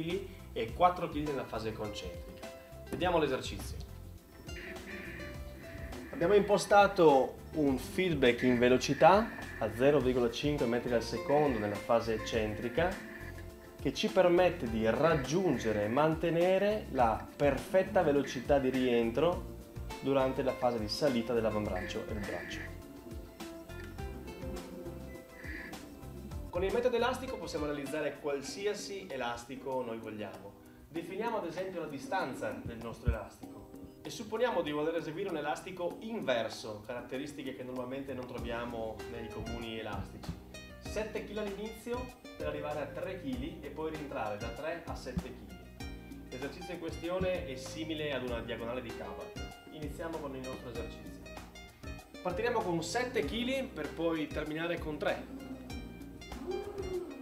kg e 4 kg nella fase concentrica. Vediamo l'esercizio. Abbiamo impostato un feedback in velocità a 0,5 metri al secondo nella fase eccentrica che ci permette di raggiungere e mantenere la perfetta velocità di rientro durante la fase di salita dell'avambraccio e del braccio. Con il metodo elastico possiamo realizzare qualsiasi elastico noi vogliamo. Definiamo ad esempio la distanza del nostro elastico e supponiamo di voler eseguire un elastico inverso, caratteristiche che normalmente non troviamo nei comuni elastici. 7 kg all'inizio per arrivare a 3 kg e poi rientrare da 3 a 7 kg. L'esercizio in questione è simile ad una diagonale di Cabot. Iniziamo con il nostro esercizio. Partiremo con 7 kg per poi terminare con 3 Ooh.